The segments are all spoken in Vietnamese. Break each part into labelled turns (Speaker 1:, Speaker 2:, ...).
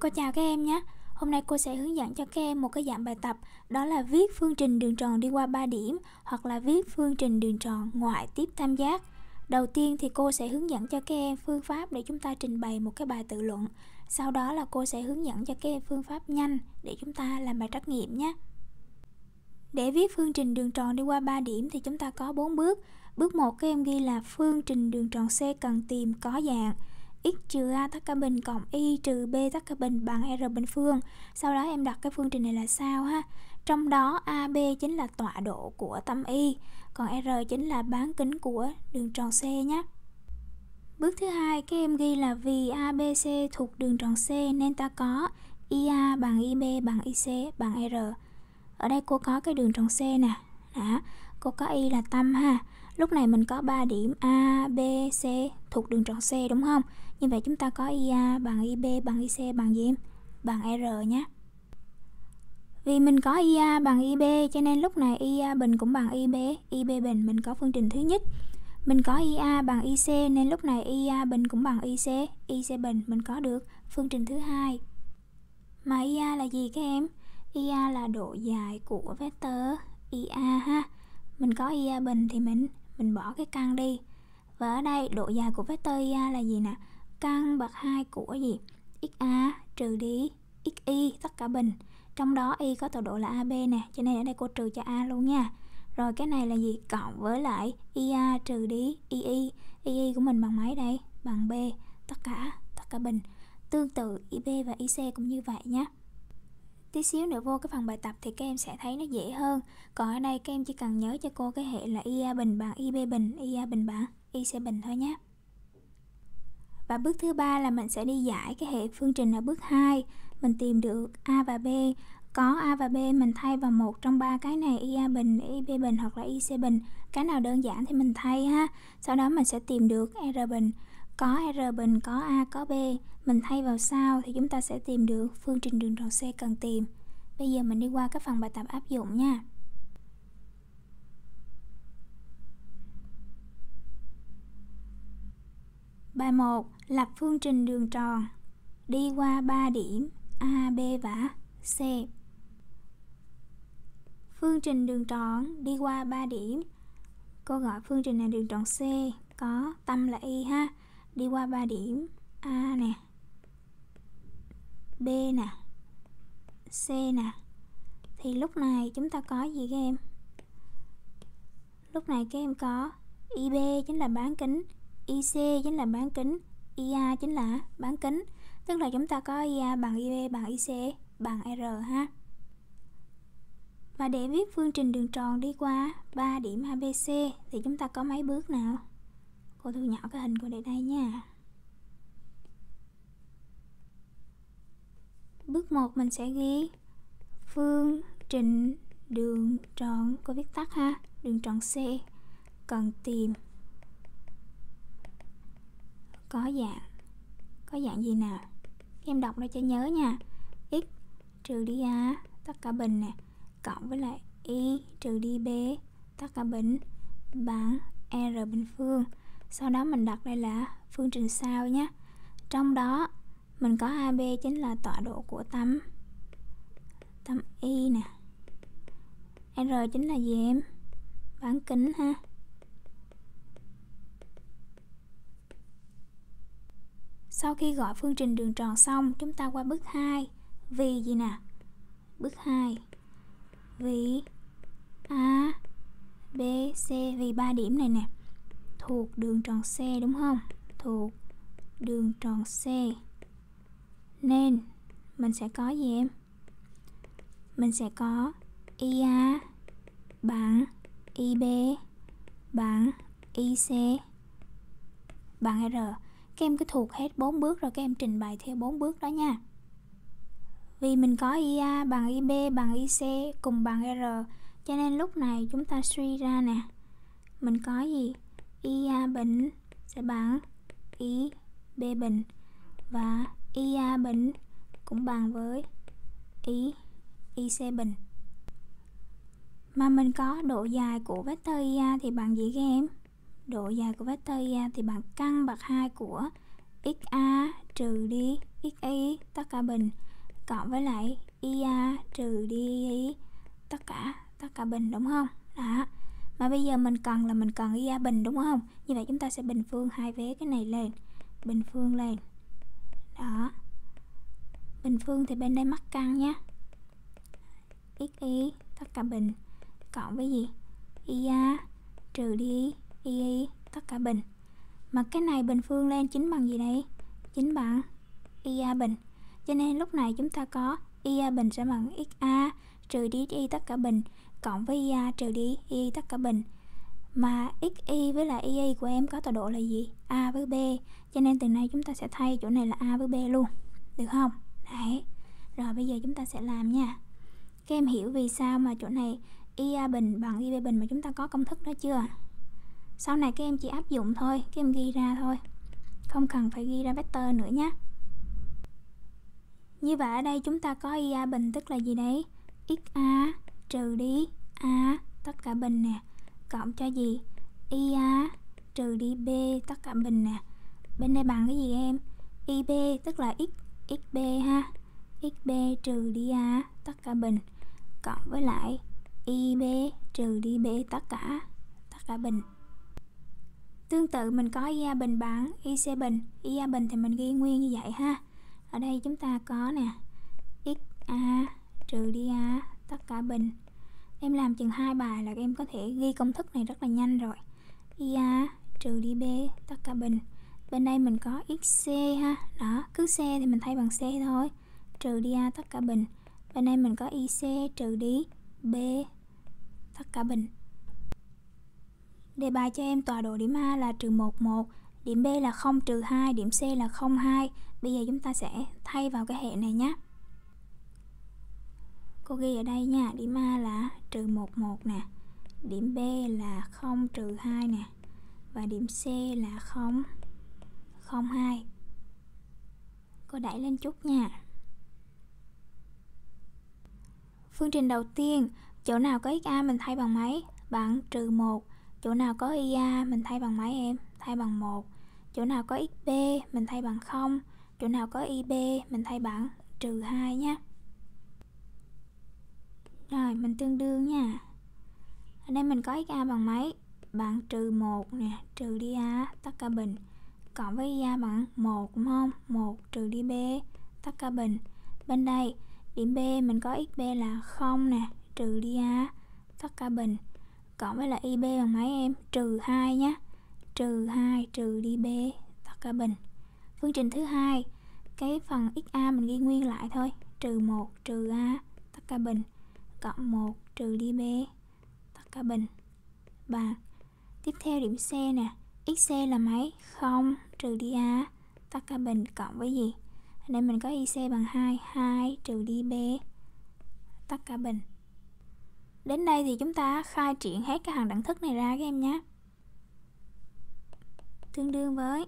Speaker 1: Cô chào các em nhé. Hôm nay cô sẽ hướng dẫn cho các em một cái dạng bài tập, đó là viết phương trình đường tròn đi qua 3 điểm hoặc là viết phương trình đường tròn ngoại tiếp tam giác. Đầu tiên thì cô sẽ hướng dẫn cho các em phương pháp để chúng ta trình bày một cái bài tự luận. Sau đó là cô sẽ hướng dẫn cho các em phương pháp nhanh để chúng ta làm bài trắc nghiệm nhé. Để viết phương trình đường tròn đi qua 3 điểm thì chúng ta có 4 bước. Bước 1 các em ghi là phương trình đường tròn C cần tìm có dạng x trừ a tất cả bình cộng y trừ b tất cả bình bằng r bình phương. Sau đó em đặt cái phương trình này là sao ha? Trong đó ab chính là tọa độ của tâm y, còn r chính là bán kính của đường tròn c nhé bước thứ hai các em ghi là vì abc thuộc đường tròn c nên ta có ia bằng ib bằng ic bằng r. Ở đây cô có cái đường tròn c nè. Đó, cô có y là tâm ha. Lúc này mình có 3 điểm a b c thuộc đường tròn c đúng không? Như vậy chúng ta có IA bằng IB bằng IC bằng gì em? Bằng R nhé. Vì mình có IA bằng IB cho nên lúc này IA bình cũng bằng IB, IB bình mình có phương trình thứ nhất. Mình có IA bằng IC nên lúc này IA bình cũng bằng IC, IC bình mình có được phương trình thứ hai. Mà IA là gì các em? IA là độ dài của vector IA ha. Mình có IA bình thì mình mình bỏ cái căn đi. Và ở đây độ dài của vector IA là gì nè? Căn bậc 2 của gì? Xa trừ đi xy tất cả bình. Trong đó y có tọa độ là ab nè, cho nên ở đây cô trừ cho a luôn nha. Rồi cái này là gì? Cộng với lại ia trừ đi ii ii của mình bằng mấy đây? Bằng b. Tất cả tất cả bình. Tương tự ib và ic cũng như vậy nhé tí xíu nữa vô cái phần bài tập thì các em sẽ thấy nó dễ hơn. Còn ở đây các em chỉ cần nhớ cho cô cái hệ là ia bình bằng ib bình ia bình bằng ic bình thôi nhé và bước thứ ba là mình sẽ đi giải cái hệ phương trình ở bước 2 mình tìm được a và b. Có a và b, mình thay vào một trong ba cái này ia bình ib bình hoặc là ic bình. Cái nào đơn giản thì mình thay ha. Sau đó mình sẽ tìm được r bình. Có r bình, có a, có b. Mình thay vào sau thì chúng ta sẽ tìm được phương trình đường tròn c cần tìm. Bây giờ mình đi qua các phần bài tập áp dụng nha. Bài 1. Lập phương trình đường tròn đi qua 3 điểm A, B và C. Phương trình đường tròn đi qua 3 điểm. Cô gọi phương trình này đường tròn C có tâm là y ha. Đi qua 3 điểm A nè. B nè. C nè. Thì lúc này chúng ta có gì các em? Lúc này các em có IB chính là bán kính IC chính là bán kính IA chính là bán kính. Tức là chúng ta có IA bằng IB bằng IC bằng R, ha. Và để viết phương trình đường tròn đi qua 3 điểm ABC thì chúng ta có mấy bước nào? Cô thu nhỏ cái hình của đây đây nha. Bước 1 mình sẽ ghi phương trình đường tròn, cô viết tắt ha, đường tròn C, cần tìm có dạng. Có dạng gì nào em đọc ra cho nhớ nha. X trừ đi a, tất cả bình nè, cộng với lại y trừ đi b, tất cả bình. Bằng r bình phương. Sau đó mình đặt đây là phương trình sao nhé. Trong đó, mình có AB chính là tọa độ của tâm tâm y nè. R chính là gì em? Bán kính ha. Sau khi gọi phương trình đường tròn xong, chúng ta qua bước 2. Vì gì nè? Bước 2. Vì A, B, C vì ba điểm này nè thuộc đường tròn C đúng không? Thuộc đường tròn C. Nên mình sẽ có gì em? Mình sẽ có IA bằng IB bằng IC bằng R các em cứ thuộc hết bốn bước rồi các em trình bày theo bốn bước đó nha. Vì mình có IA bằng IB bằng IC cùng bằng R, cho nên lúc này chúng ta suy ra nè. Mình có gì? IA bình sẽ bằng IB bình và IA bình cũng bằng với I IC bình mà mình có độ dài của vector IA thì bằng gì các em? Độ dài của vector ia thì bằng căn bậc 2 của xa trừ đi XI tất cả bình, cộng với lại ia trừ đi tất cả tất cả bình, đúng không? Đó. Mà bây giờ mình cần là mình cần ia bình, đúng không? Như vậy chúng ta sẽ bình phương hai vế cái này lên, bình phương lên. Đó. Bình phương thì bên đây mắc căn nhé. XI tất cả bình, cộng với gì? Ia trừ đi y tất cả bình. Mà cái này bình phương lên chính bằng gì đây? Chính bằng y a bình. Cho nên lúc này chúng ta có y a bình sẽ bằng xa trừ đi y tất cả bình, cộng với ia trừ đi y tất cả bình. Mà xy với lại y của em có tọa độ là gì? A với b. Cho nên từ nay chúng ta sẽ thay chỗ này là a với b luôn. Được không? Đấy. Rồi bây giờ chúng ta sẽ làm nha. Các em hiểu vì sao mà chỗ này y a bình bằng y b bình mà chúng ta có công thức đó chưa? Sau này các em chỉ áp dụng thôi, các em ghi ra thôi. Không cần phải ghi ra vector nữa nhé như vậy ở đây chúng ta có ia bình tức là gì đấy? Xa trừ đi a, tất cả bình nè. Cộng cho gì? Ia trừ đi b, tất cả bình nè. Bên đây bằng cái gì em? Ib tức là x xb ha. Xb trừ đi a, tất cả bình. Cộng với lại ib trừ đi b, tất cả tất cả bình tương tự mình có ia bình bằng ic bình. Ia bình thì mình ghi nguyên như vậy ha. Ở đây chúng ta có nè xa trừ đi a, tất cả bình. Em làm chừng hai bài là em có thể ghi công thức này rất là nhanh rồi. Ia trừ đi b, tất cả bình. Bên đây mình có xc ha. Đó, cứ c thì mình thay bằng c thôi. Trừ đi a, tất cả bình. Bên đây mình có ic trừ đi b, tất cả bình đề bài cho em tọa độ điểm a là trừ 1 1 điểm b là 0 trừ 2 điểm c là 0 2 bây giờ chúng ta sẽ thay vào cái hệ này nhé cô ghi ở đây nha. Điểm a là trừ 1 1 nè. Điểm b là 0 trừ 2 nè. Và điểm c là 0 0, 2. cô đẩy lên chút nha. Phương trình đầu tiên chỗ nào có xa mình thay bằng mấy? Bằng trừ 1 chỗ nào có ia mình thay bằng mấy em, thay bằng một. Chỗ nào có xb mình thay bằng không. Chỗ nào có ib mình thay bằng trừ 2 nhé rồi, mình tương đương nha. Ở đây mình có xa bằng mấy bằng trừ 1 nè, trừ đi a, tất cả bình. Cộng với ia bằng 1 đúng không? 1 trừ đi b, tất cả bình. Bên đây, điểm b mình có xb là 0 nè, trừ đi a, tất cả bình cộng với là ib bằng mấy em, trừ 2 nhé trừ 2 trừ đi b tất cả bình. Phương trình thứ hai, cái phần xa mình ghi nguyên lại thôi. Trừ 1 trừ a tất cả bình. Cộng 1 trừ đi b tất cả bình. Bằng tiếp theo điểm c nè. Xc là mấy 0 trừ đi a tất cả bình cộng với gì? Đây mình có ic bằng 2 2 trừ đi b tất cả bình đến đây thì chúng ta khai triển hết cái hàng đẳng thức này ra các em nhé. Tương đương với,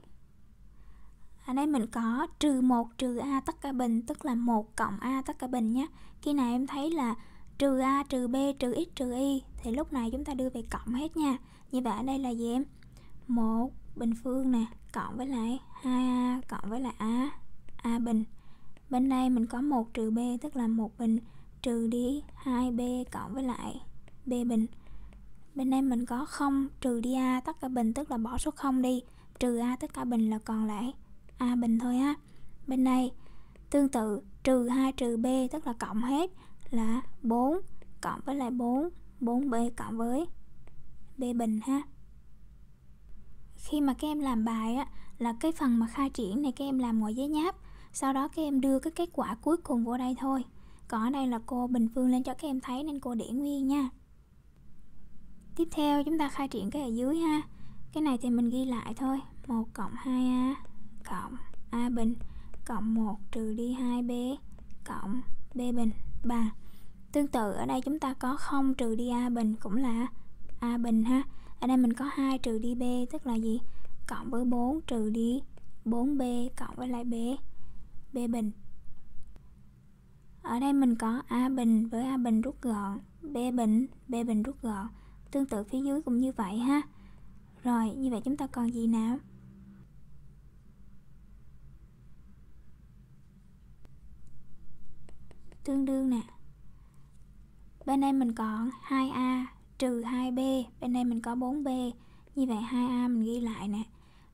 Speaker 1: ở đây mình có trừ 1 trừ a tất cả bình, tức là 1 cộng a tất cả bình nhé. Khi nào em thấy là trừ a, trừ b, trừ x, trừ y thì lúc này chúng ta đưa về cộng hết nha. Như vậy ở đây là gì em? Một bình phương nè, cộng với lại 2a cộng với lại a a bình. Bên đây mình có 1 trừ b tức là một bình trừ đi 2b cộng với lại b bình. Bên đây mình có 0 trừ đi a tất cả bình tức là bỏ số 0 đi. Trừ a tất cả bình là còn lại a bình thôi á. Bên đây tương tự, trừ 2 trừ b tức là cộng hết là 4 cộng với lại 4 4b cộng với b bình ha. Khi mà các em làm bài á, là cái phần mà khai triển này các em làm ngoài giấy nháp, sau đó các em đưa cái kết quả cuối cùng vô đây thôi còn ở đây là cô bình phương lên cho các em thấy nên cô để nguyên nha. Tiếp theo, chúng ta khai triển cái ở dưới ha. Cái này thì mình ghi lại thôi. 1 cộng 2a cộng a bình cộng 1 trừ đi 2b cộng b bình bằng tương tự, ở đây chúng ta có 0 trừ đi a bình cũng là a bình ha. Ở đây mình có 2 trừ đi b, tức là gì? Cộng với 4 trừ đi 4b cộng với lại b b bình ở đây mình có a bình với a bình rút gọn, b bình b bình rút gọn. Tương tự phía dưới cũng như vậy ha. Rồi, như vậy chúng ta còn gì nào? Tương đương nè. Bên đây mình còn 2a trừ 2b bên đây mình có 4b như vậy 2a mình ghi lại nè.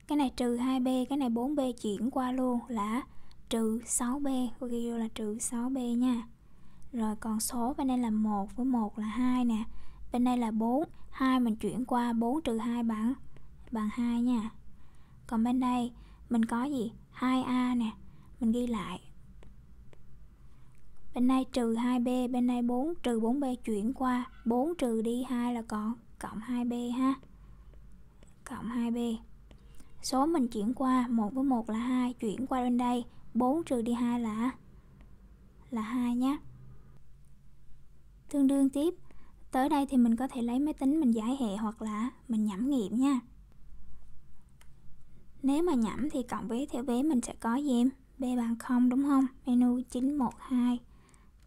Speaker 1: Cái này trừ 2b cái này 4b chuyển qua luôn là trừ 6b cô ghi vô là trừ 6b nha. Rồi còn số bên đây là 1 với 1 là 2 nè. Bên đây là 4 2 mình chuyển qua 4 trừ 2 bằng bằng 2 nha. Còn bên đây, mình có gì? 2a nè. Mình ghi lại. Bên đây trừ 2b bên đây 4 trừ 4b chuyển qua. 4 trừ đi 2 là còn cộng 2b ha. Cộng 2b số mình chuyển qua 1 với 1 là 2 chuyển qua bên đây. 4 trừ đi 2 là là 2 nhé tương đương tiếp, tới đây thì mình có thể lấy máy tính mình giải hệ hoặc là mình nhẩm nghiệm nha. Nếu mà nhẩm thì cộng với theo vế mình sẽ có gì em? B bằng 0 đúng không? Menu 912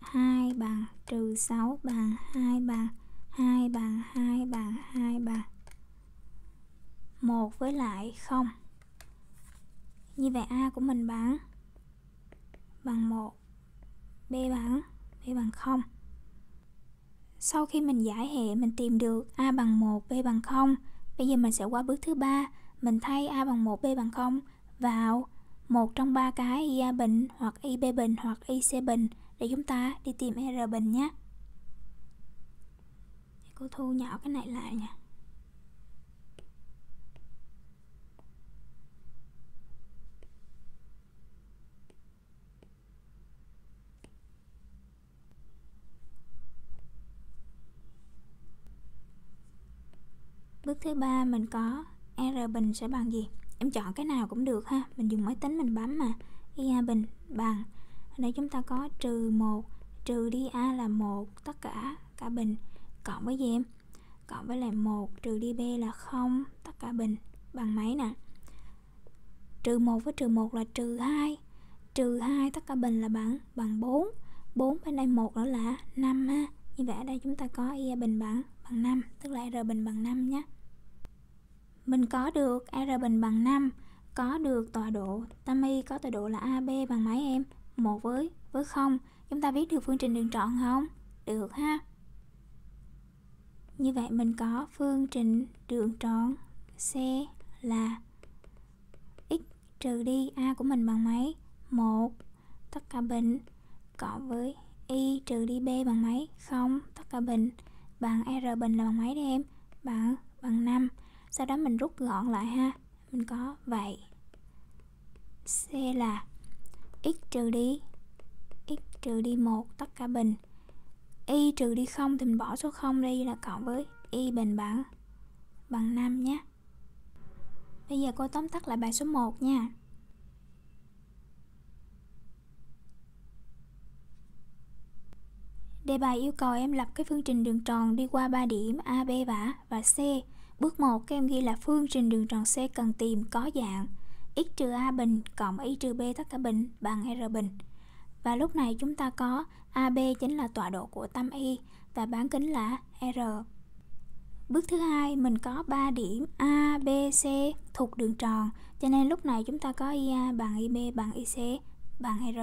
Speaker 1: 2 bằng trừ 6 bằng 2 bằng 2 bằng 2 bằng 2 bằng. 1 với lại 0 như vậy A của mình bằng bằng 1 B bằng B bằng 0 sau khi mình giải hệ, mình tìm được A bằng 1 B bằng 0 bây giờ mình sẽ qua bước thứ ba. Mình thay A bằng 1 B bằng 0 vào một trong ba cái IA bình hoặc IB bình hoặc IC bình để chúng ta đi tìm r bình nhé. Cô thu nhỏ cái này lại nha bước thứ ba, mình có r bình sẽ bằng gì? Em chọn cái nào cũng được ha, mình dùng máy tính mình bấm mà. Y a bình bằng. Ở đây chúng ta có trừ 1 trừ đi a là 1 tất cả cả bình. Cộng với gì em? Cộng với lại 1 trừ đi b là 0 tất cả bình bằng mấy nè? Trừ 1 với trừ 1 là trừ 2 trừ 2 tất cả bình là bằng bằng 4 4 bên đây 1 nữa là 5 ha. Như vậy ở đây chúng ta có y bình bằng bằng 5 tức là r bình bằng 5 nhé. Mình có được R bình bằng 5 có được tọa độ tâm y có tọa độ là AB bằng mấy em? Một với với không. Chúng ta viết được phương trình đường tròn không? Được ha. Như vậy mình có phương trình đường tròn C là x trừ đi a của mình bằng mấy? Một. Tất cả bình cộng với y trừ đi b bằng mấy? Không. Tất cả bình bằng r bình là bằng mấy đây em? Bằng bằng 5 sau đó mình rút gọn lại ha. Mình có vậy. C là x trừ đi, x trừ đi 1 tất cả bình. Y trừ đi 0 thì mình bỏ số 0 đi là cộng với y bình bằng bằng 5 nhé. Bây giờ cô tóm tắt lại bài số 1 nha. Đề bài yêu cầu em lập cái phương trình đường tròn đi qua 3 điểm A, B và và C Bước 1 các em ghi là phương trình đường tròn C cần tìm có dạng x trừ a bình cộng y trừ b tất cả bình bằng r bình. Và lúc này chúng ta có AB chính là tọa độ của tâm y và bán kính là r. Bước thứ hai mình có 3 điểm A, B, C thuộc đường tròn, cho nên lúc này chúng ta có IA bằng IB bằng IC bằng R.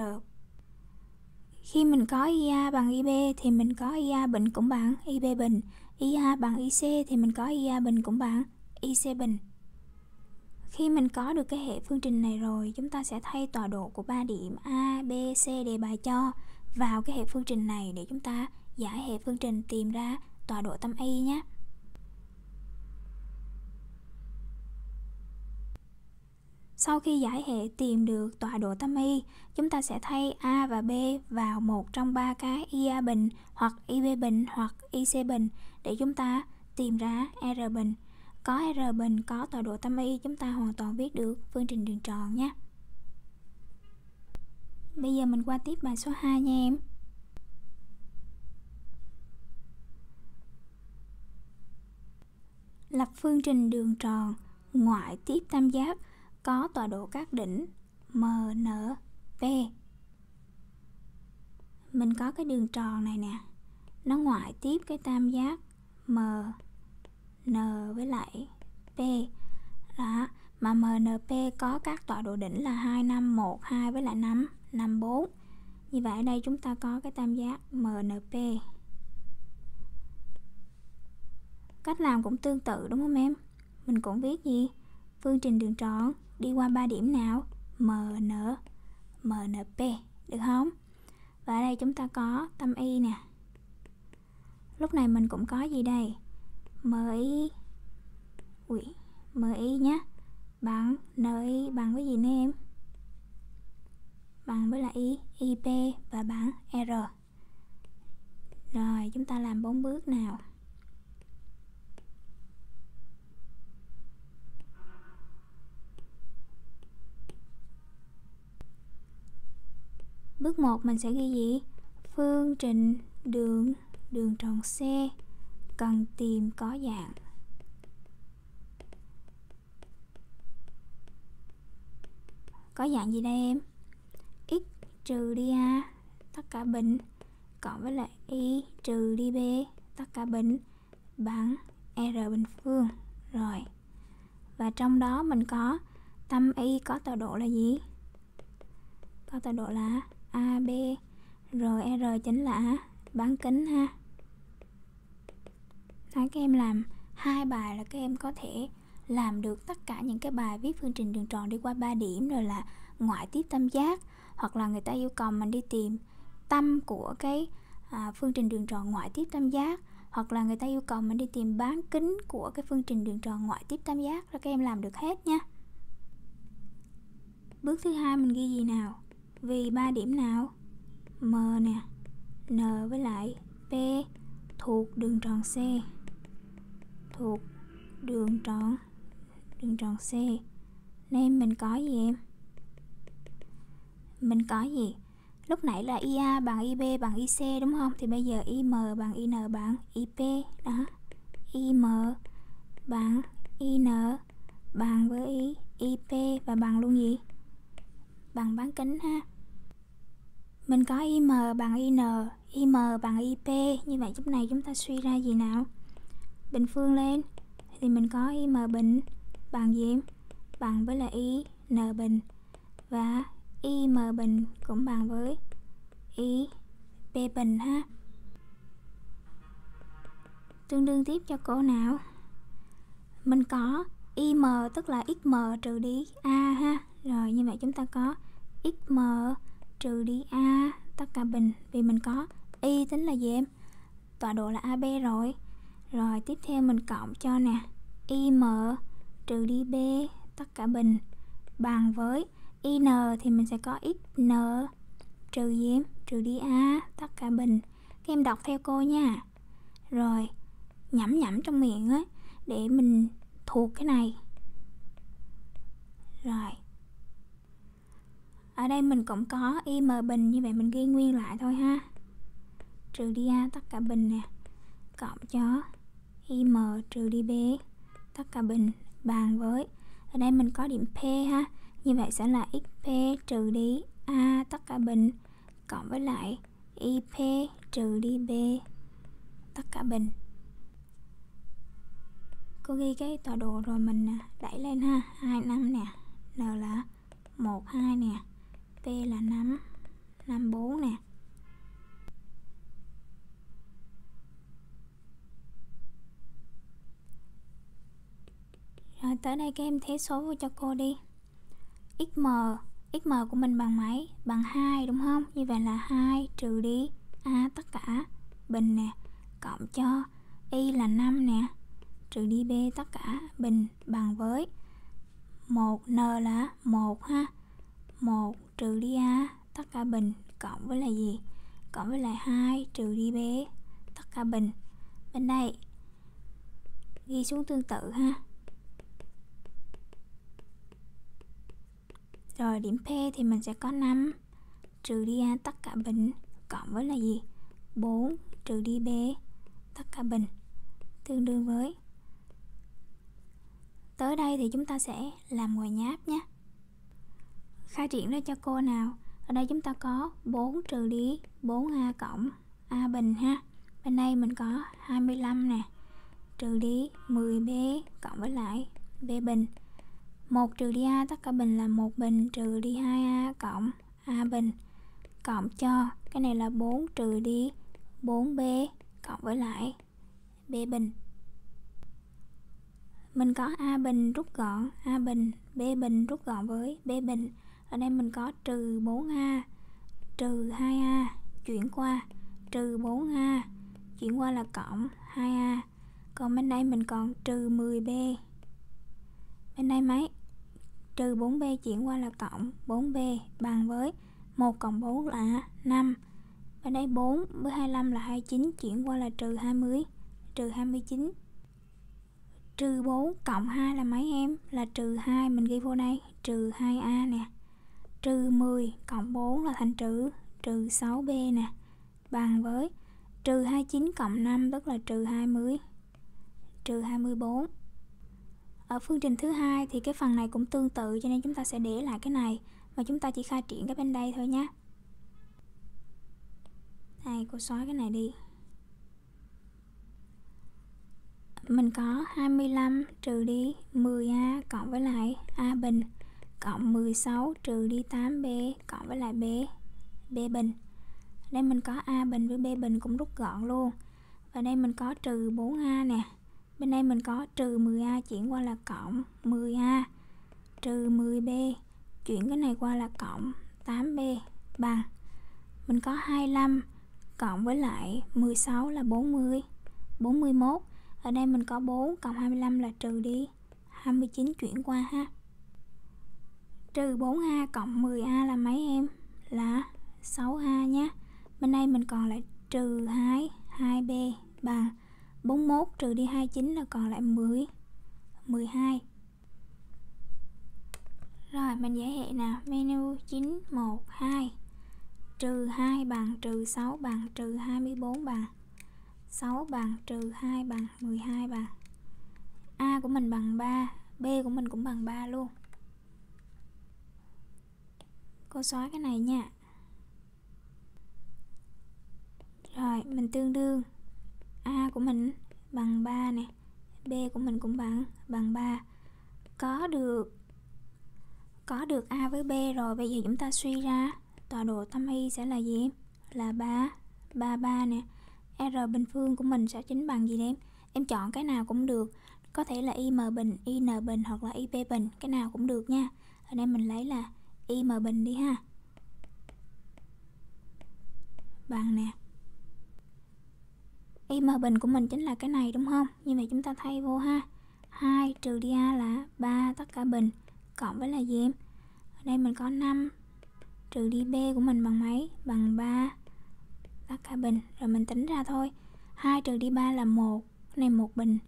Speaker 1: Khi mình có IA bằng IB thì mình có IA bình cũng bằng IB bình IA bằng IC thì mình có IA bình cũng bằng IC bình. Khi mình có được cái hệ phương trình này rồi, chúng ta sẽ thay tọa độ của ba điểm A, B, C đề bài cho vào cái hệ phương trình này để chúng ta giải hệ phương trình tìm ra tọa độ tâm Y nhé. Sau khi giải hệ tìm được tọa độ tâm y, chúng ta sẽ thay A và B vào một trong ba cái IA bình hoặc IB bình hoặc IC bình để chúng ta tìm ra R bình. Có R bình có tọa độ tâm y chúng ta hoàn toàn viết được phương trình đường tròn nhé. Bây giờ mình qua tiếp bài số 2 nha em. Lập phương trình đường tròn ngoại tiếp tam giác có tọa độ các đỉnh MNP. Mình có cái đường tròn này nè, nó ngoại tiếp cái tam giác M, N với lại P. Đó, mà MNP có các tọa độ đỉnh là 2, 5, 1, 2 với lại 5, 5, 4. như vậy ở đây chúng ta có cái tam giác MNP cách làm cũng tương tự đúng không em mình cũng viết gì phương trình đường tròn đi qua ba điểm nào? MN MNP được không? Và ở đây chúng ta có tâm y nè. Lúc này mình cũng có gì đây? MI Ui, MI nhé bằng NI bằng với gì nè em? Bằng với là y IP và bằng R. Rồi chúng ta làm bốn bước nào? Bước 1 mình sẽ ghi gì? Phương, trình, đường đường tròn C, cần tìm, có dạng. Có dạng gì đây em? X trừ đi a, tất cả bình, cộng với lại y trừ đi b, tất cả bình, bằng r bình phương. Rồi. Và trong đó mình có tâm y có tọa độ là gì? Có tọa độ là AB rồi R chính là bán kính ha. Nói các em làm hai bài là các em có thể làm được tất cả những cái bài viết phương trình đường tròn đi qua 3 điểm rồi là ngoại tiếp tam giác hoặc là người ta yêu cầu mình đi tìm tâm của cái à, phương trình đường tròn ngoại tiếp tam giác hoặc là người ta yêu cầu mình đi tìm bán kính của cái phương trình đường tròn ngoại tiếp tam giác là các em làm được hết nha. Bước thứ hai mình ghi gì nào? Vì ba điểm nào? M nè. N với lại P. Thuộc đường tròn C. Thuộc đường tròn đường tròn C. Nên mình có gì em? Mình có gì? Lúc nãy là IA bằng IB bằng IC đúng không? Thì bây giờ IM bằng IN bằng IP đó. IM bằng IN bằng với IP và bằng luôn gì? Bằng bán kính ha mình có im bằng in im bằng ip như vậy lúc này chúng ta suy ra gì nào? Bình phương lên, thì mình có im bình bằng gì bằng với là y n bình, và im bình cũng bằng với y p bình ha. Tương đương tiếp cho cô nào? Mình có im tức là xm trừ đi a ha. Rồi như vậy chúng ta có xm trừ đi a, tất cả bình, vì mình có y tính là gì em? Tọa độ là ab rồi. Rồi tiếp theo mình cộng cho nè im trừ đi b, tất cả bình, bằng với in thì mình sẽ có xn trừ gì em? Trừ đi a, tất cả bình. Các em đọc theo cô nha. Rồi, nhẩm nhẩm trong miệng ấy để mình thuộc cái này. Rồi ở đây mình cũng có im bình, như vậy mình ghi nguyên lại thôi ha. Trừ đi a tất cả bình nè. Cộng cho im trừ đi b. Tất cả bình bằng với. Ở đây mình có điểm p ha. Như vậy sẽ là xp trừ đi a, tất cả bình. Cộng với lại ip trừ đi b, tất cả bình. Cô ghi cái tọa độ rồi mình à, đẩy lên ha. 25 nè. N là 12 nè. P là 5 54 nè. Rồi tới đây các em thế số vô cho cô đi. XM XM của mình bằng mấy? Bằng 2 đúng không? Như vậy là 2 trừ đi A tất cả. Bình nè, Cộng cho Y là 5 nè. Trừ đi B tất cả. Bình bằng với 1 N là 1 ha. 1 trừ đi A tất cả bình cộng với là gì? Cộng với là 2 trừ đi B tất cả bình. Bên đây, ghi xuống tương tự ha. Rồi, điểm P thì mình sẽ có 5 trừ đi A tất cả bình cộng với là gì? 4 trừ đi B tất cả bình tương đương với Tới đây thì chúng ta sẽ làm ngoài nháp nhé khai triển ra cho cô nào. Ở đây chúng ta có 4 trừ đi 4a cộng a bình ha. Bên đây mình có 25 nè. Trừ đi 10b cộng với lại b bình. 1 trừ đi a tất cả bình là 1 bình, trừ đi 2a cộng a bình. Cộng cho, cái này là 4 trừ đi 4b cộng với lại b bình. Mình có a bình rút gọn, a bình, b bình rút gọn với b bình ở đây mình có trừ 4a trừ 2a chuyển qua. Trừ 4a chuyển qua là cộng 2a còn bên đây mình còn trừ 10b bên đây mấy? Trừ 4b chuyển qua là cộng 4b bằng với 1 cộng 4 là 5 bên đây 4 với 25 là 29 chuyển qua là trừ 20 trừ 29 trừ 4 cộng 2 là mấy em? Là trừ 2 mình ghi vô đây, trừ 2a nè trừ 10 cộng 4 là thành trừ trừ 6b nè. Bằng với, trừ 29 cộng 5 tức là trừ 20 trừ 24 ở phương trình thứ hai thì cái phần này cũng tương tự cho nên chúng ta sẽ để lại cái này và chúng ta chỉ khai triển cái bên đây thôi nhé này, cô xóa cái này đi. Mình có 25 trừ đi 10A cộng với lại A bình cộng 16 trừ đi 8B cộng với lại B B bình. Đây mình có A bình với B bình cũng rút gọn luôn. Và đây mình có trừ 4A nè. Bên đây mình có trừ 10A chuyển qua là cộng 10A trừ 10B chuyển cái này qua là cộng 8B bằng. Mình có 25 cộng với lại 16 là 40 41 ở đây mình có 4 cộng 25 là trừ đi 29 chuyển qua ha trừ 4A cộng 10A là mấy em? Là 6A nhé bên đây mình còn lại trừ 2 2B bằng 41 trừ đi 29 là còn lại 10 12 rồi mình giải hệ nè, menu 912 trừ 2 bằng trừ 6 bằng trừ 24 bằng 6 bằng trừ 2 bằng 12 bằng A của mình bằng 3 B của mình cũng bằng 3 luôn. Cô xóa cái này nha. Rồi mình tương đương. A của mình bằng 3 nè. B của mình cũng bằng bằng 3 Có được Có được A với B rồi Bây giờ chúng ta suy ra. Tọa độ tâm y sẽ là gì? Là 3 3 3 nè. R bình phương của mình sẽ chính bằng gì em Em chọn cái nào cũng được. Có thể là IM bình, IN bình hoặc là IP bình. Cái nào cũng được nha. Ở đây mình lấy là y IM bình đi ha. Bằng nè. Y IM bình của mình chính là cái này đúng không? Như vậy chúng ta thay vô ha. 2 trừ đi A là 3 tất cả bình Cộng với là gì em Ở đây mình có 5 Trừ đi B của mình bằng mấy? Bằng 3 tất cả bình. Rồi mình tính ra thôi. 2 trừ đi 3 là 1 này một bình.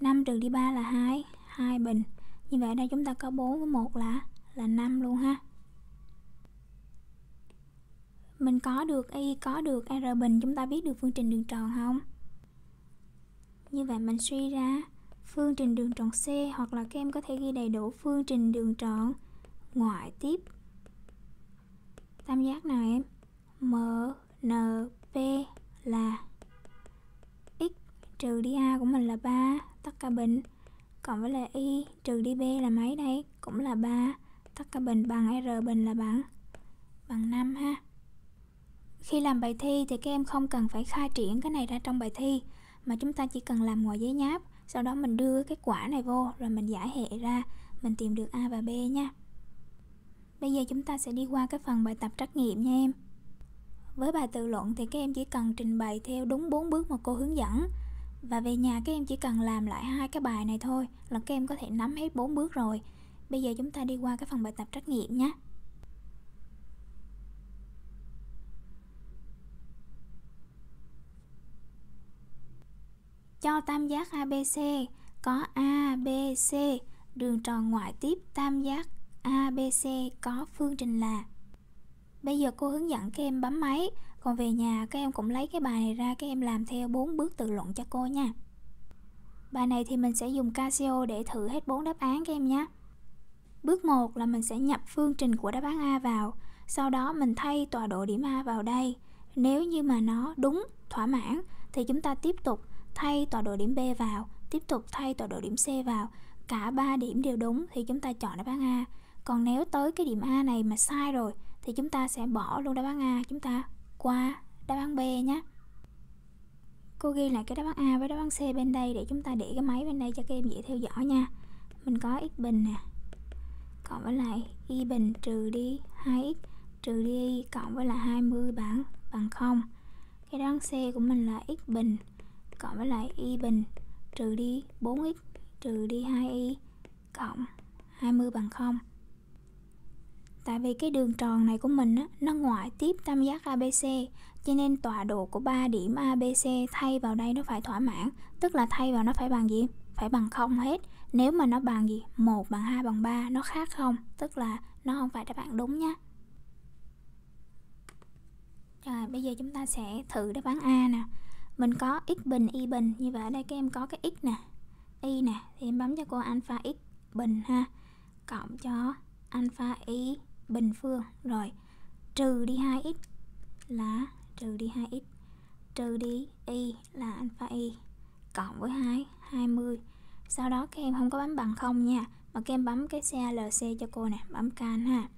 Speaker 1: 5 trừ đi 3 là 2 2 bình. Như vậy ở đây chúng ta có 4 với 1 là là 5 luôn ha mình có được y có được r bình, chúng ta biết được phương trình đường tròn không? Như vậy mình suy ra phương trình đường tròn C hoặc là các em có thể ghi đầy đủ phương trình đường tròn ngoại tiếp. Tam giác nào em, M, N, P là x trừ đi A của mình là 3 tất cả bình. Cộng với là y trừ đi B là mấy đây? Cũng là 3 tất cả bình bằng R bình là bằng bằng 5 ha khi làm bài thi thì các em không cần phải khai triển cái này ra trong bài thi, mà chúng ta chỉ cần làm ngoài giấy nháp, sau đó mình đưa cái quả này vô, rồi mình giải hệ ra, mình tìm được A và B nha. Bây giờ chúng ta sẽ đi qua cái phần bài tập trắc nghiệm nha em. Với bài tự luận thì các em chỉ cần trình bày theo đúng 4 bước mà cô hướng dẫn. Và về nhà các em chỉ cần làm lại hai cái bài này thôi là các em có thể nắm hết 4 bước rồi. Bây giờ chúng ta đi qua cái phần bài tập trắc nghiệm nhé. Cho tam giác ABC có A, B, C, đường tròn ngoại tiếp tam giác ABC có phương trình là. Bây giờ cô hướng dẫn các em bấm máy. Còn về nhà các em cũng lấy cái bài này ra Các em làm theo 4 bước tự luận cho cô nha. Bài này thì mình sẽ dùng Casio để thử hết 4 đáp án các em nhé. Bước 1 là mình sẽ nhập phương trình của đáp án A vào. Sau đó mình thay tọa độ điểm A vào đây. Nếu như mà nó đúng, thỏa mãn Thì chúng ta tiếp tục thay tọa độ điểm B vào, Tiếp tục thay tọa độ điểm C vào. Cả 3 điểm đều đúng thì chúng ta chọn đáp án A. Còn nếu tới cái điểm A này mà sai rồi thì chúng ta sẽ bỏ luôn đáp án A. Chúng ta qua đáp án B nhé. Cô ghi lại cái đáp án A với đáp án C bên đây để chúng ta để cái máy bên đây cho các em dễ theo dõi nha. Mình có x bình nè. Cộng với lại y bình trừ đi 2x trừ đi y cộng với là 20 bằng bằng 0 cái đáp án C của mình là x bình cộng với lại y bình trừ đi 4x trừ đi 2y cộng 20 bằng 0 Tại vì cái đường tròn này của mình á, nó ngoại tiếp tam giác ABC cho nên tọa độ của 3 điểm ABC thay vào đây nó phải thỏa mãn tức là thay vào nó phải bằng gì? Phải bằng 0 hết nếu mà nó bằng gì? 1 bằng 2 bằng 3 nó khác không? Tức là nó không phải đáp án đúng nhé Rồi bây giờ chúng ta sẽ thử đáp án A nè mình có x bình, y bình. Như vậy ở đây các em có cái x nè. Y nè, Thì em bấm cho cô alpha x bình ha. Cộng cho alpha y bình phương. Rồi, trừ đi 2x là, trừ đi 2x trừ đi y là alpha y. Cộng với 2 20 sau đó các em không có bấm bằng không nha. Mà các em bấm cái CLC cho cô nè, bấm can ha.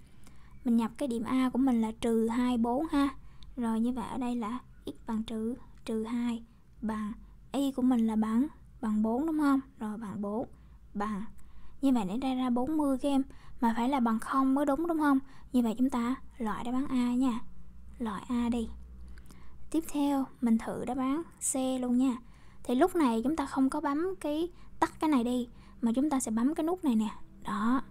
Speaker 1: Mình nhập cái điểm A của mình là trừ 24 ha. Rồi như vậy ở đây là x bằng trừ trừ 2 bằng y của mình là bằng bằng 4 đúng không? Rồi bằng 4 bằng như vậy để ra ra 40 các em, mà phải là bằng 0 mới đúng đúng không? Như vậy chúng ta loại đáp án A nha. Loại A đi. Tiếp theo, mình thử đáp án C luôn nha. Thì lúc này chúng ta không có bấm cái tắt cái này đi, mà chúng ta sẽ bấm cái nút này nè. Đó.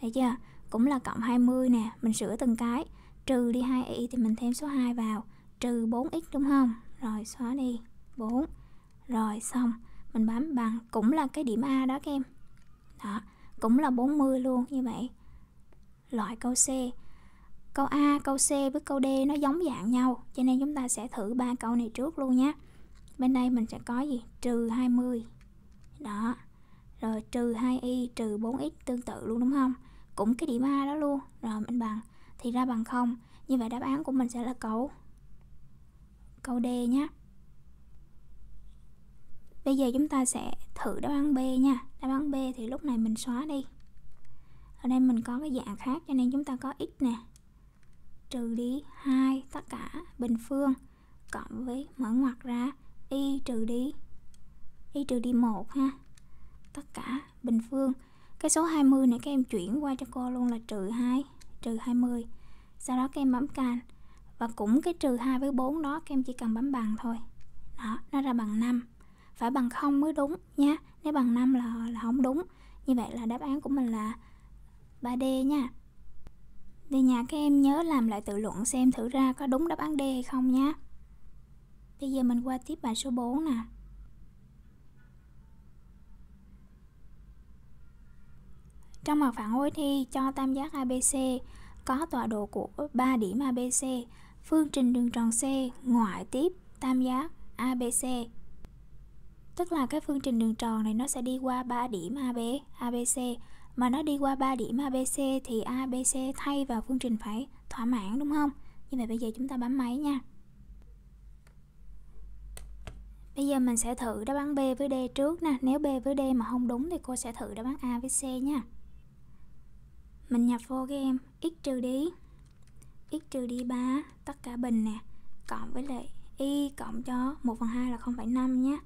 Speaker 1: Thấy chưa? Cũng là cộng 20 nè, mình sửa từng cái. Trừ đi 2y thì mình thêm số 2 vào. Trừ 4x đúng không? Rồi, xóa đi. 4 rồi, xong. Mình bấm bằng, cũng là cái điểm A đó các em. Đó, cũng là 40 luôn, như vậy. Loại câu C. Câu A, câu C với câu D nó giống dạng nhau, cho nên chúng ta sẽ thử ba câu này trước luôn nhé bên đây mình sẽ có gì? Trừ 20 đó. Rồi, trừ 2y trừ 4x tương tự luôn, đúng không? Cũng cái điểm A đó luôn. Rồi, mình bằng. Thì ra bằng không. Như vậy đáp án của mình sẽ là câu câu D nhé bây giờ chúng ta sẽ thử đáp án B nha. Đáp án B thì lúc này mình xóa đi. Ở đây mình có cái dạng khác cho nên chúng ta có x nè. Trừ đi 2 tất cả bình phương cộng với mở ngoặc ra. Y trừ đi, y trừ đi 1 ha. Tất cả bình phương. Cái số 20 này các em chuyển qua cho cô luôn là trừ 2 trừ 20 sau đó các em bấm can và cũng cái trừ 2 với 4 đó các em chỉ cần bấm bằng thôi. Đó nó ra bằng 5 phải bằng 0 mới đúng nha nếu bằng 5 là là không đúng. Như vậy là đáp án của mình là 3D nha. Về nhà các em nhớ làm lại tự luận xem thử ra có đúng đáp án D hay không nhé bây giờ mình qua tiếp bài số 4 nè. Trong mặt phản hồi thi cho tam giác ABC có tọa độ của 3 điểm ABC, phương trình đường tròn C ngoại tiếp tam giác ABC. Tức là cái phương trình đường tròn này nó sẽ đi qua 3 điểm AB, ABC mà nó đi qua 3 điểm ABC thì ABC thay vào phương trình phải thỏa mãn đúng không? Như vậy bây giờ chúng ta bấm máy nha. Bây giờ mình sẽ thử đáp án B với D trước nè. Nếu B với D mà không đúng thì cô sẽ thử đáp án A với C nha. Mình nhập vô cái em x trừ đi x trừ đi 3 tất cả bình nè. Cộng với lại y cộng cho 1 phần 2 là 0,5 nhé.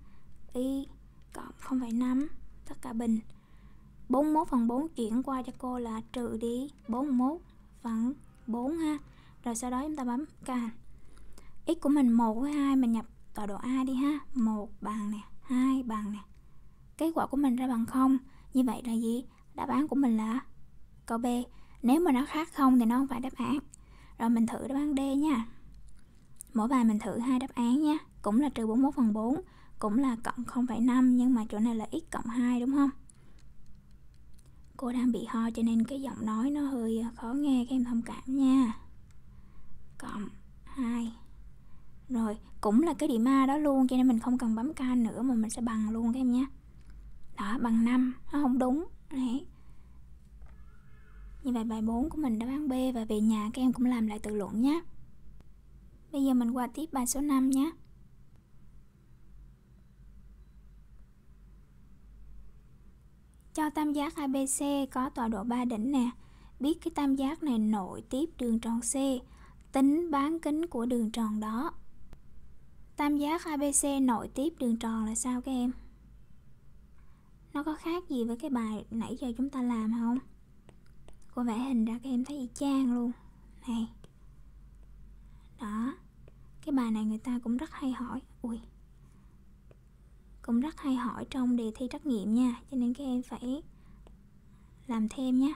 Speaker 1: Y cộng 0,5 tất cả bình. 41 phần 4 chuyển qua cho cô là trừ đi 41 phần 4 ha. Rồi sau đó chúng ta bấm can x của mình 1 với 2 mình nhập tọa độ A đi ha. 1 bằng nè 2 bằng nè. Kết quả của mình ra bằng 0 như vậy là gì? Đáp án của mình là câu B. Nếu mà nó khác không thì nó không phải đáp án rồi mình thử đáp án D nha. Mỗi bài mình thử hai đáp án nha cũng là trừ 41 phần 4 cũng là cộng 0,5 nhưng mà chỗ này là x cộng 2 đúng không? Cô đang bị ho cho nên cái giọng nói nó hơi khó nghe các em thông cảm nha. Cộng 2 rồi cũng là cái điểm A đó luôn cho nên mình không cần bấm can nữa mà mình sẽ bằng luôn các em nhé. Đó bằng 5 nó không đúng. Đấy như vậy bài 4 của mình đáp án B và về nhà các em cũng làm lại tự luận nhé bây giờ mình qua tiếp bài số 5 nhé Cho tam giác ABC có tọa độ 3 đỉnh nè. biết cái tam giác này nội tiếp đường tròn C, tính bán kính của đường tròn đó. Tam giác ABC nội tiếp đường tròn là sao các em? Nó có khác gì với cái bài nãy giờ chúng ta làm không? Cô vẽ hình ra các em thấy y chang luôn. Này. Đó. Cái bài này người ta cũng rất hay hỏi. Ui. Cũng rất hay hỏi trong đề thi trắc nghiệm nha, cho nên các em phải làm thêm nhé.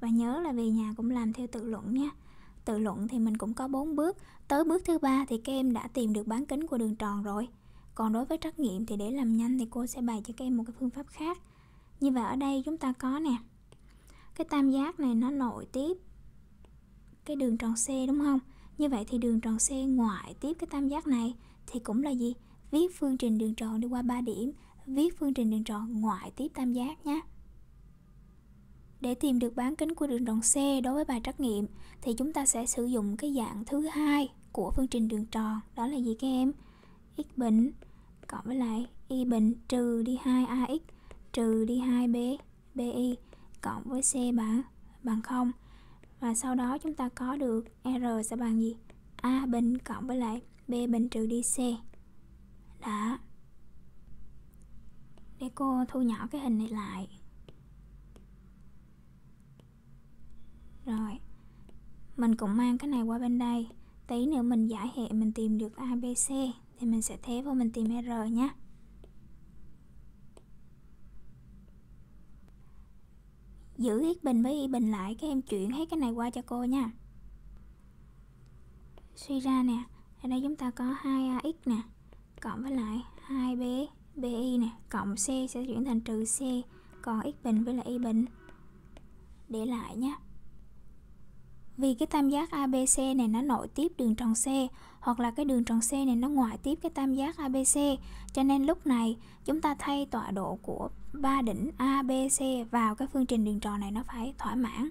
Speaker 1: Và nhớ là về nhà cũng làm theo tự luận nhé tự luận thì mình cũng có 4 bước tới bước thứ ba thì các em đã tìm được bán kính của đường tròn rồi còn đối với trắc nghiệm thì để làm nhanh thì cô sẽ bày cho các em một cái phương pháp khác như vậy ở đây chúng ta có nè cái tam giác này nó nội tiếp cái đường tròn C, đúng không? Như vậy thì đường tròn C ngoại tiếp cái tam giác này thì cũng là gì? Viết phương trình đường tròn đi qua 3 điểm. Viết phương trình đường tròn ngoại tiếp tam giác nhé để tìm được bán kính của đường tròn C đối với bài trắc nghiệm thì chúng ta sẽ sử dụng cái dạng thứ hai của phương trình đường tròn. Đó là gì các em? x bình cộng với lại y bình trừ đi 2ax trừ đi 2b bi cộng với c bằng bằng 0 và sau đó chúng ta có được r sẽ bằng gì? a bình cộng với lại b bình trừ đi c. Đó. Để cô thu nhỏ cái hình này lại. Rồi. Mình cũng mang cái này qua bên đây. Tí nữa mình giải hệ mình tìm được ABC thì mình sẽ thế vào mình tìm R nhé. Giữ x bình với y bình lại các em chuyển hết cái này qua cho cô nha. Suy ra nè, ở đây chúng ta có 2ax nè, cộng với lại 2b bi nè, cộng c sẽ chuyển thành trừ c, còn x bình với lại y bình. Để lại nhé vì cái tam giác ABC này nó nội tiếp đường tròn C, hoặc là cái đường tròn C này nó ngoại tiếp cái tam giác ABC cho nên lúc này, chúng ta thay tọa độ của ba đỉnh ABC vào cái phương trình đường tròn này nó phải thỏa mãn.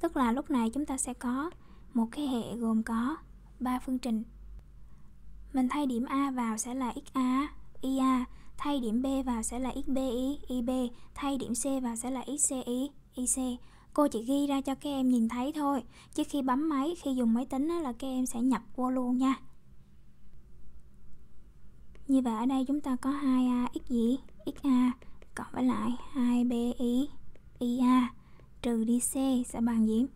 Speaker 1: Tức là lúc này chúng ta sẽ có một cái hệ gồm có ba phương trình. Mình thay điểm A vào sẽ là XA IA thay điểm B vào sẽ là XBI IB thay điểm C vào sẽ là XCI IC cô chỉ ghi ra cho các em nhìn thấy thôi. Chứ khi bấm máy, khi dùng máy tính là các em sẽ nhập vô luôn nha. Như vậy ở đây chúng ta có 2a x gì? Xa cộng với lại 2bi ia trừ đi c sẽ bằng gì?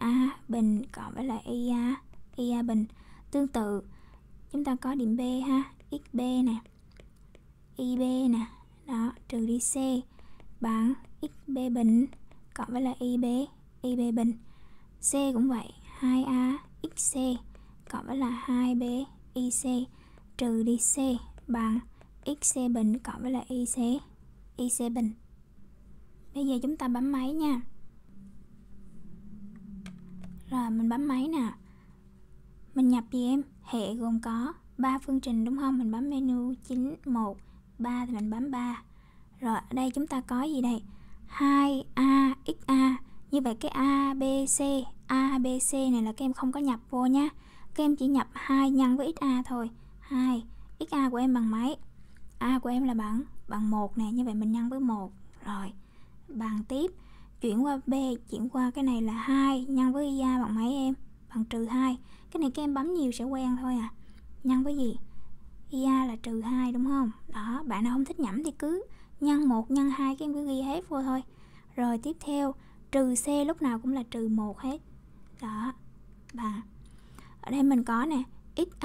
Speaker 1: Xa bình cộng với lại ia ia bình. Tương tự, chúng ta có điểm b ha. Xb nè ib nè. Đó, trừ đi c bằng xb bình cộng với là IB, IB bình. C cũng vậy, 2A XC cộng với là 2B IC trừ đi C bằng XC bình cộng với là IC, IC bình. Bây giờ chúng ta bấm máy nha. Rồi mình bấm máy nè. Mình nhập gì em? Hệ gồm có 3 phương trình đúng không? Mình bấm menu 9 1 3 thì mình bấm 3. Rồi ở đây chúng ta có gì đây? 2a xa như vậy cái abc abc này là các em không có nhập vô nha các em chỉ nhập 2 nhân với xa thôi. 2 xa của em bằng mấy? A của em là bằng bằng 1 nè. Như vậy mình nhân với 1 rồi bằng tiếp. Chuyển qua b, chuyển qua cái này là 2 nhân với ia bằng mấy em? Bằng trừ 2 cái này các em bấm nhiều sẽ quen thôi à. Nhân với gì? Ia là trừ 2 đúng không? Đó, bạn nào không thích nhẩm thì cứ nhân 1 nhân 2 các em cứ ghi hết vô thôi. Rồi tiếp theo trừ c lúc nào cũng là trừ 1 hết. Đó và ở đây mình có nè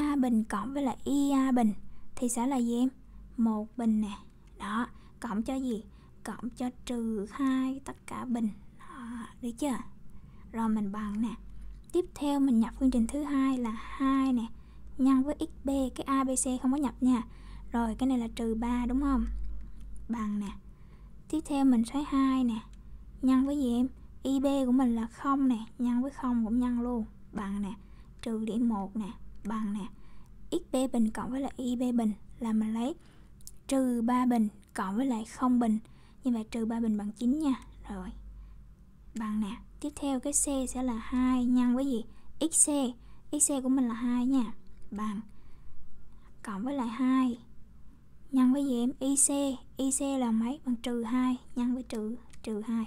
Speaker 1: xa bình cộng với lại ia bình thì sẽ là gì em? Một bình nè. Đó cộng cho gì? Cộng cho trừ hai tất cả bình. Đó, được chưa? Rồi mình bằng nè. Tiếp theo mình nhập phương trình thứ hai là 2 nè. Nhân với xb cái abc không có nhập nha. Rồi cái này là trừ 3 đúng không? Bằng nè. Tiếp theo mình sẽ 2 nè. Nhân với gì em? Ib của mình là không nè, nhân với không cũng nhân luôn. Bằng nè. Trừ điểm 1 nè. Bằng nè. Xb bình cộng với lại ib bình là mình lấy trừ 3 bình cộng với lại không bình. Như vậy trừ 3 bình bằng 9 nha. Rồi. Bằng nè. Tiếp theo cái c sẽ là 2 nhân với gì? Xc xc của mình là 2 nha. Bằng. Cộng với lại 2 nhân với gì em? IC IC là mấy? Bằng trừ 2 nhân với trừ trừ 2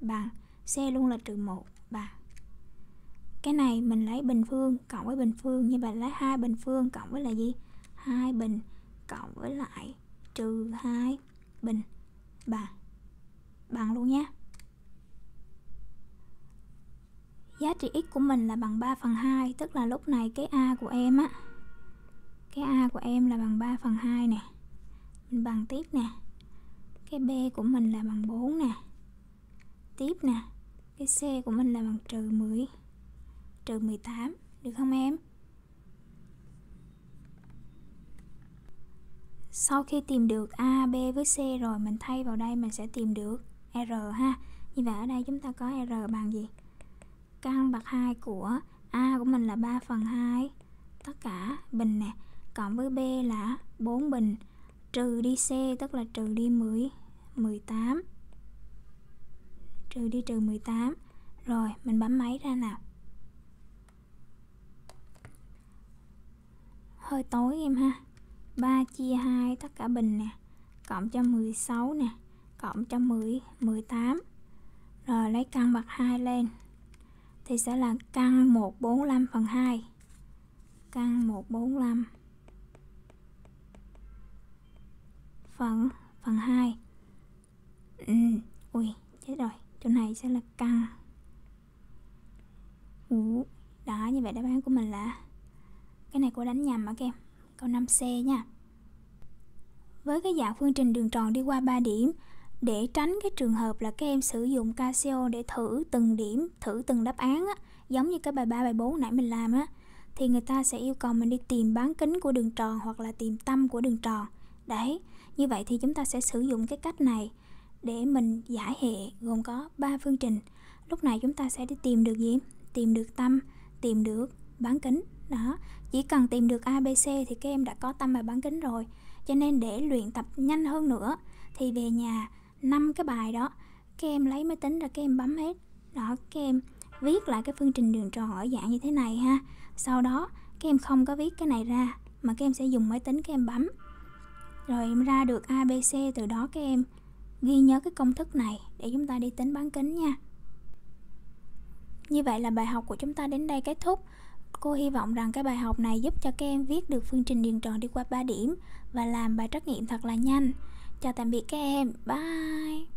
Speaker 1: bằng. C luôn là trừ 1 3 cái này mình lấy bình phương cộng với bình phương. Như vậy lấy hai bình phương cộng với là gì? Hai bình cộng với lại trừ 2 bình. 3 bằng luôn nhé. Giá trị x của mình là bằng 3 phần 2 tức là lúc này cái a của em á, cái a của em là bằng 3 phần 2 nè mình bằng tiếp nè. Cái b của mình là bằng 4 nè. Tiếp nè cái c của mình là bằng trừ 10 trừ 18 được không em? Sau khi tìm được A, B với C rồi mình thay vào đây mình sẽ tìm được R ha. Như vậy ở đây chúng ta có R bằng gì? Căn bậc 2 của A của mình là 3 phần 2 tất cả bình nè cộng với B là 4 bình trừ đi C, tức là trừ đi 10 18 trừ đi trừ 18 rồi, mình bấm máy ra nào. Hơi tối em ha. 3 chia 2 tất cả bình nè. Cộng cho 16 nè. Cộng cho 10 18 rồi, lấy căn bậc 2 lên. Thì sẽ là căn 145 phần 2 căn 145 phần phần 2 ừ, ui chết rồi chỗ này sẽ là căn Ủa, đó như vậy đáp án của mình là cái này cô đánh nhầm ở các em câu 5C nha. Với cái dạng phương trình đường tròn đi qua 3 điểm để tránh cái trường hợp là các em sử dụng Casio để thử từng điểm, thử từng đáp án á, giống như cái bài 3, bài 4 nãy mình làm á thì người ta sẽ yêu cầu mình đi tìm bán kính của đường tròn hoặc là tìm tâm của đường tròn. Đấy, như vậy thì chúng ta sẽ sử dụng cái cách này để mình giải hệ gồm có 3 phương trình. Lúc này chúng ta sẽ đi tìm được gì? Tìm được tâm, tìm được bán kính. Đó, chỉ cần tìm được ABC thì các em đã có tâm và bán kính rồi. Cho nên để luyện tập nhanh hơn nữa thì về nhà năm cái bài đó các em lấy máy tính ra các em bấm hết đó các em viết lại cái phương trình đường tròn ở dạng như thế này ha sau đó các em không có viết cái này ra mà các em sẽ dùng máy tính các em bấm rồi em ra được ABC từ đó các em ghi nhớ cái công thức này để chúng ta đi tính bán kính nha như vậy là bài học của chúng ta đến đây kết thúc Cô hy vọng rằng cái bài học này giúp cho các em viết được phương trình đường tròn đi qua 3 điểm và làm bài trắc nghiệm thật là nhanh. Chào tạm biệt các em. Bye.